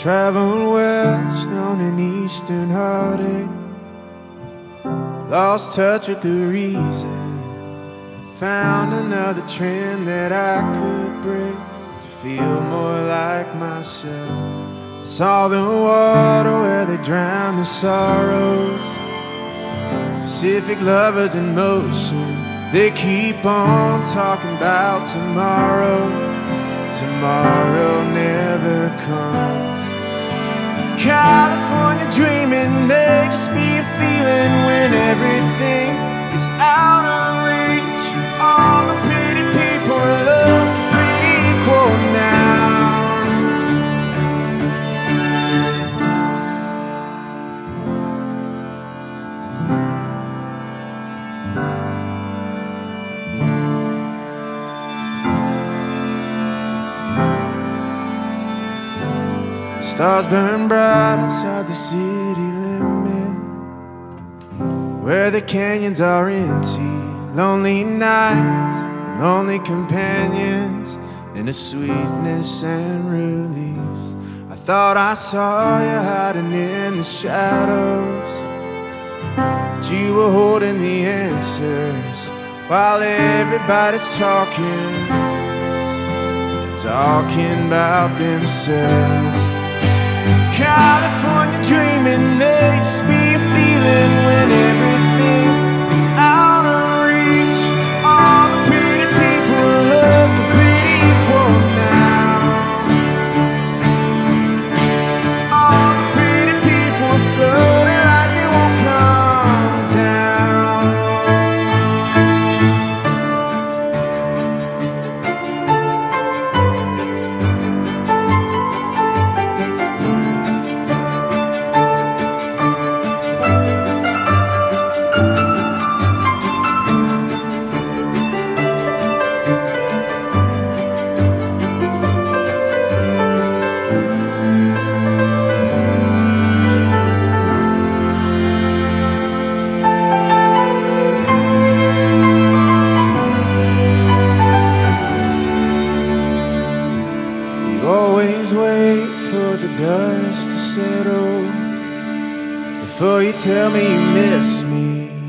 Traveled west on an eastern heartache. Lost touch with the reason. Found another trend that I could break to feel more like myself. I Saw the water where they drown the sorrows. Pacific lovers in motion. They keep on talking about tomorrow. Tomorrow never comes. California dreaming may just be a feeling The stars burn bright outside the city limit Where the canyons are empty. Lonely nights, lonely companions And a sweetness and release. I thought I saw you hiding in the shadows But you were holding the answers While everybody's talking Talking about themselves California dreaming always wait for the dust to settle before you tell me you miss me.